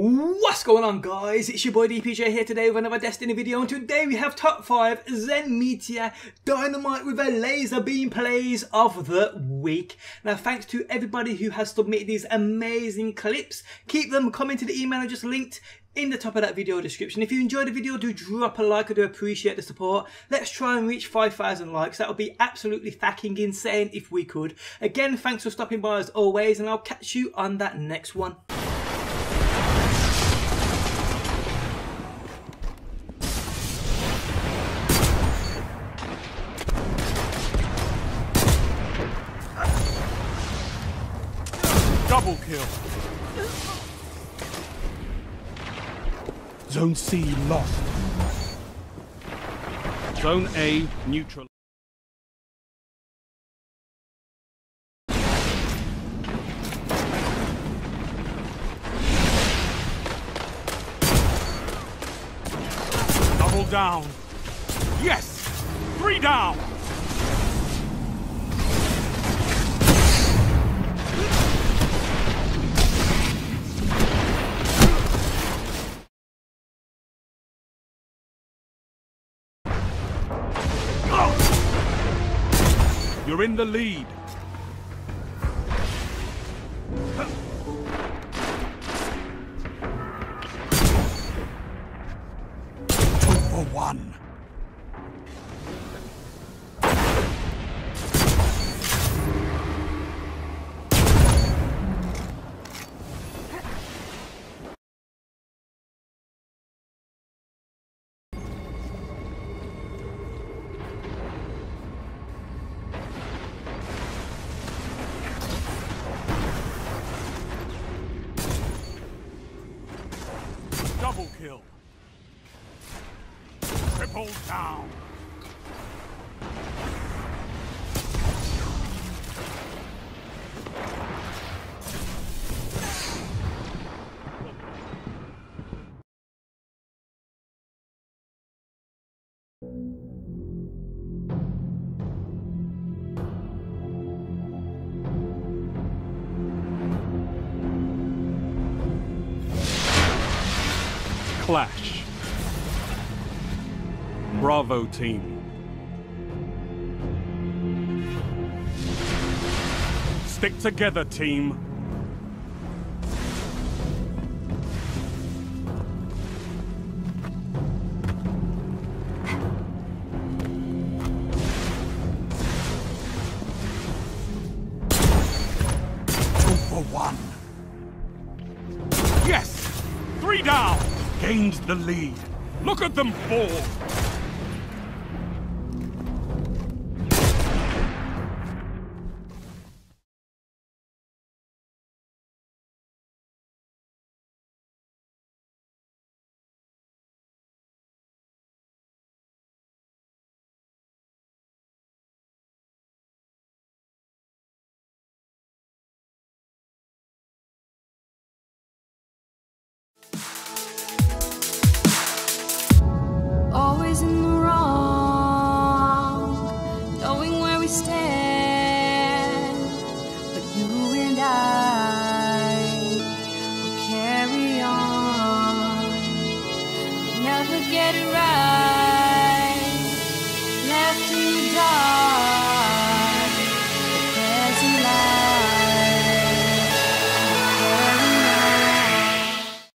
What's going on guys? It's your boy DPJ here today with another Destiny video and today we have top 5 Zen Meteor Dynamite with a laser beam plays of the week. Now thanks to everybody who has submitted these amazing clips. Keep them coming to the email I just linked in the top of that video description. If you enjoyed the video, do drop a like. I do appreciate the support. Let's try and reach 5,000 likes. That would be absolutely fucking insane if we could. Again, thanks for stopping by as always, and I'll catch you on that next one. Double kill. Zone C lost. Zone A neutral. Double down. Yes! Three down! You're in the lead. Two for one. Kill. Triple down. Clash. Bravo team. Stick together, team. Two for one. Yes! Three down! Gained the lead. Look at them fall! stand.